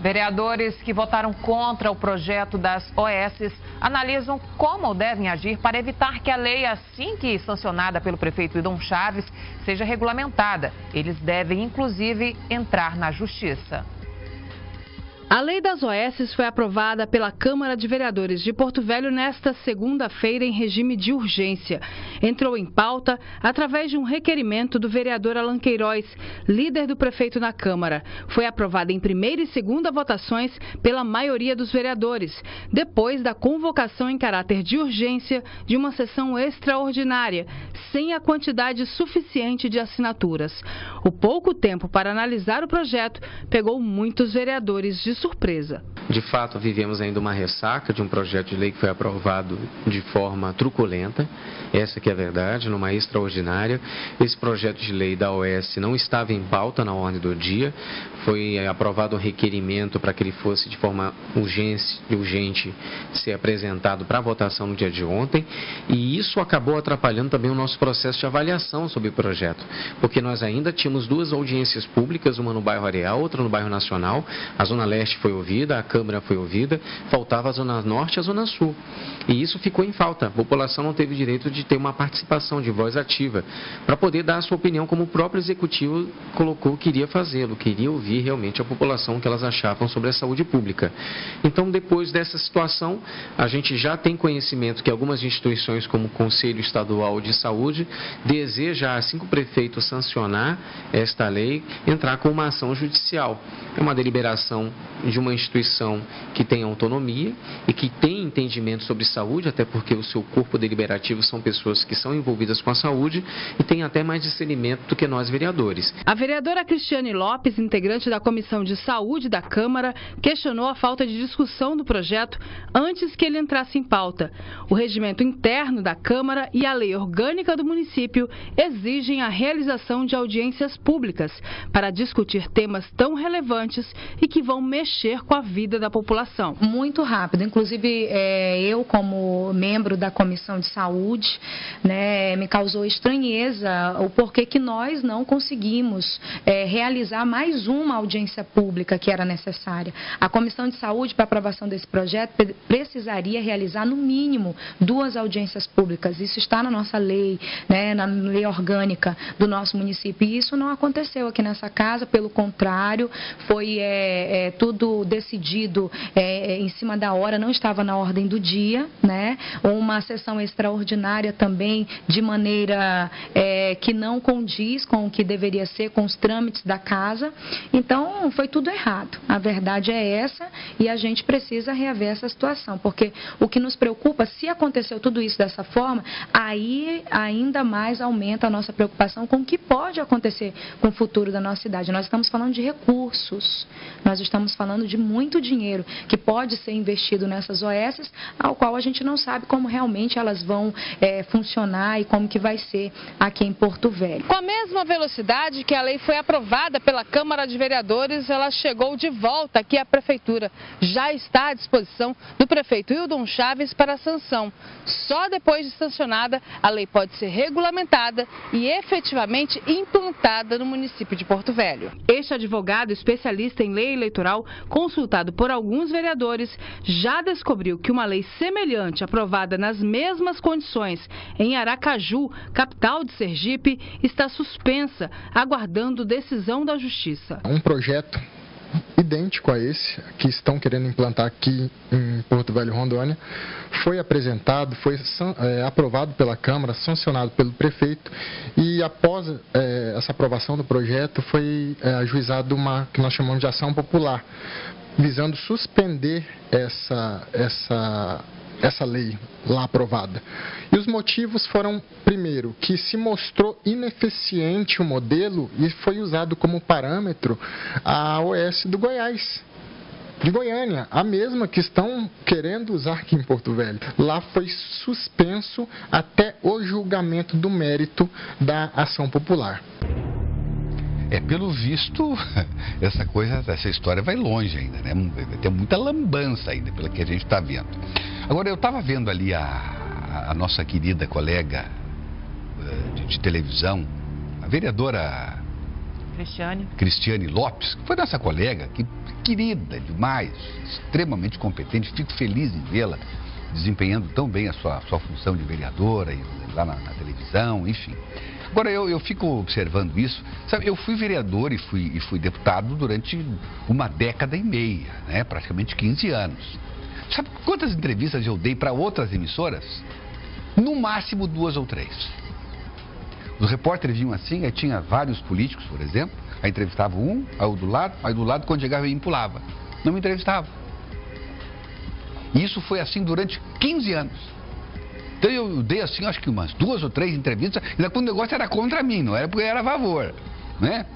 Vereadores que votaram contra o projeto das OS analisam como devem agir para evitar que a lei, assim que sancionada pelo prefeito Idom Chaves, seja regulamentada. Eles devem, inclusive, entrar na justiça. A lei das OS foi aprovada pela Câmara de Vereadores de Porto Velho nesta segunda-feira em regime de urgência. Entrou em pauta através de um requerimento do vereador Alan Queiroz, líder do prefeito na Câmara. Foi aprovada em primeira e segunda votações pela maioria dos vereadores, depois da convocação em caráter de urgência de uma sessão extraordinária, sem a quantidade suficiente de assinaturas. O pouco tempo para analisar o projeto pegou muitos vereadores de surpresa. De fato, vivemos ainda uma ressaca de um projeto de lei que foi aprovado de forma truculenta, essa que é a verdade, numa extraordinária. Esse projeto de lei da OS não estava em pauta na ordem do dia, foi aprovado um requerimento para que ele fosse de forma urgente, urgente ser apresentado para votação no dia de ontem, e isso acabou atrapalhando também o nosso processo de avaliação sobre o projeto, porque nós ainda tínhamos duas audiências públicas, uma no bairro Areal, outra no bairro Nacional, a Zona Leste foi ouvida, a Câmara foi ouvida, faltava a Zona Norte e a Zona Sul. E isso ficou em falta. A população não teve direito de ter uma participação de voz ativa para poder dar a sua opinião, como o próprio executivo colocou que iria fazê-lo, queria ouvir realmente a população que elas achavam sobre a saúde pública. Então, depois dessa situação, a gente já tem conhecimento que algumas instituições, como o Conselho Estadual de Saúde, deseja, assim que o prefeito sancionar esta lei, entrar com uma ação judicial. É uma deliberação de uma instituição que tem autonomia e que tem entendimento sobre saúde, até porque o seu corpo deliberativo são pessoas que são envolvidas com a saúde e tem até mais discernimento do que nós vereadores. A vereadora Cristiane Lopes, integrante da Comissão de Saúde da Câmara, questionou a falta de discussão do projeto antes que ele entrasse em pauta. O regimento interno da Câmara e a lei orgânica do município exigem a realização de audiências públicas para discutir temas tão relevantes e que vão mexer com a vida da população. Muito rápido. Inclusive, é, eu, como membro da Comissão de Saúde, né, me causou estranheza o porquê que nós não conseguimos é, realizar mais uma audiência pública que era necessária. A Comissão de Saúde, para aprovação desse projeto, precisaria realizar, no mínimo, duas audiências públicas. Isso está na nossa lei, né, na lei orgânica do nosso município. E isso não aconteceu aqui nessa casa, pelo contrário, foi é, é, tudo decidido é, é, em cima da hora, não estava na ordem do dia, né? Uma sessão extraordinária também de maneira é, que não condiz com o que deveria ser, com os trâmites da casa. Então, foi tudo errado. A verdade é essa e a gente precisa reaver essa situação, porque o que nos preocupa, se aconteceu tudo isso dessa forma, aí ainda mais aumenta a nossa preocupação com o que pode acontecer com o futuro da nossa cidade. Nós estamos falando de recursos, nós estamos falando de muito dinheiro que pode ser investido nessas OS, ao qual a gente não sabe como realmente elas vão é, funcionar e como que vai ser aqui em Porto Velho. Com a mesma velocidade que a lei foi aprovada pela Câmara de Vereadores, ela chegou de volta aqui à Prefeitura. Já está à disposição do prefeito Hildon Chaves para sanção. Só depois de sancionada, a lei pode ser regulamentada e efetivamente implantada no município de Porto Velho. Este advogado especialista em lei eleitoral, consultado por alguns vereadores, já descobriu que uma lei semelhante, aprovada nas mesmas condições em Aracaju, capital de Sergipe, está suspensa, aguardando decisão da Justiça. Um projeto idêntico a esse que estão querendo implantar aqui em Porto Velho, Rondônia, foi apresentado, foi é, aprovado pela Câmara, sancionado pelo prefeito e após é, essa aprovação do projeto foi é, ajuizado uma que nós chamamos de ação popular, visando suspender essa, essa essa lei lá aprovada. E os motivos foram, primeiro, que se mostrou ineficiente o modelo e foi usado como parâmetro a OS do Goiás. De Goiânia, a mesma que estão querendo usar aqui em Porto Velho. Lá foi suspenso até o julgamento do mérito da ação popular. É, pelo visto, essa coisa, essa história vai longe ainda, né? Tem muita lambança ainda, pelo que a gente está vendo. Agora, eu estava vendo ali a, a, nossa querida colega eh, de, de, televisão, a vereadora Cristiane. Cristiane Lopes, que foi nossa colega, que querida demais, extremamente competente. Fico feliz em vê-la desempenhando tão bem a sua, sua função de vereadora lá na, na televisão, enfim. Agora, eu, eu fico observando isso. Sabe, eu fui vereador e fui, e fui deputado durante uma década e meia, né? praticamente 15 anos. Sabe quantas entrevistas eu dei para outras emissoras? No máximo duas ou três. Os repórteres vinham assim, aí tinha vários políticos, por exemplo, aí entrevistava um, aí o do lado, aí do lado, quando chegava, ele pulava. Não me entrevistava. E isso foi assim durante 15 anos. Então eu dei assim, acho que umas duas ou três entrevistas, ainda quando o negócio era contra mim, não era porque era a favor, né?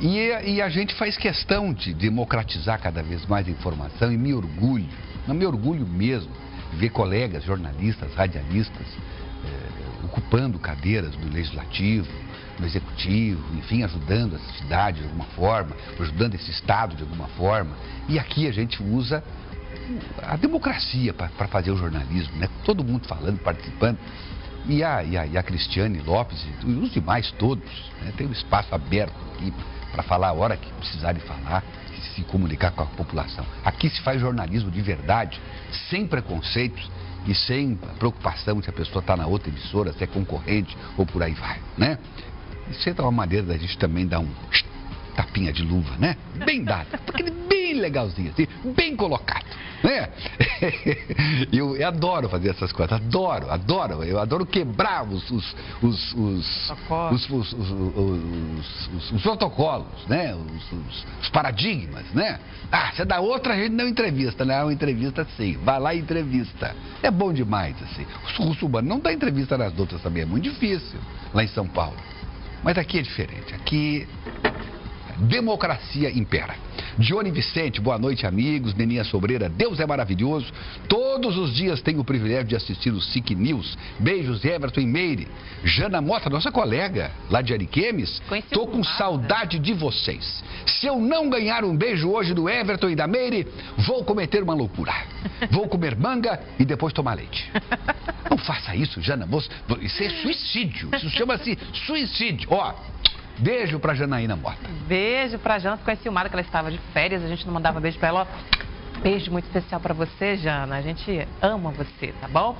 E, e, a gente faz questão de democratizar cada vez mais a informação e me orgulho, não me orgulho mesmo, ver colegas, jornalistas, radialistas, eh, ocupando cadeiras do legislativo, no executivo, enfim, ajudando a cidade de alguma forma, ajudando esse Estado de alguma forma. E aqui a gente usa a democracia para fazer o jornalismo, né? Todo mundo falando, participando. E a, e a, e a Cristiane Lopes e os demais todos, né? tem um espaço aberto aqui para falar a hora que precisarem falar, se comunicar com a população. Aqui se faz jornalismo de verdade, sem preconceitos e sem preocupação se a pessoa está na outra emissora, se é concorrente ou por aí vai, né? Isso é uma maneira da gente também dar um tapinha de luva, né? Bem dado, aquele bem legalzinho, assim, bem colocado, né? Eu, eu, adoro fazer essas coisas, adoro, adoro, eu adoro quebrar os, os, os, os, os, os, os protocolos, né? Os, paradigmas, né? Ah, você dá outra, a gente não entrevista, né? Uma entrevista sim, vai lá e entrevista. É bom demais, assim. O russomano não dá entrevista nas outras também, é muito difícil, lá em São Paulo. Mas aqui é diferente, aqui democracia impera. Johnny Vicente, boa noite, amigos. Neninha Sobreira, Deus é maravilhoso. Todos os dias tenho o privilégio de assistir o SIC News. Beijos, Everton e Meire. Jana Mota, nossa colega lá de Ariquemes. Tô com saudade de vocês. Se eu não ganhar um beijo hoje do Everton e da Meire, vou cometer uma loucura. Vou comer manga e depois tomar leite. Não faça isso, Jana. Isso é suicídio. Isso chama-se suicídio. Ó. Beijo pra Janaína Mota. Beijo pra Jana, ficou enciumada que ela estava de férias, a gente não mandava beijo pra ela. Beijo muito especial pra você, Jana. A gente ama você, tá bom?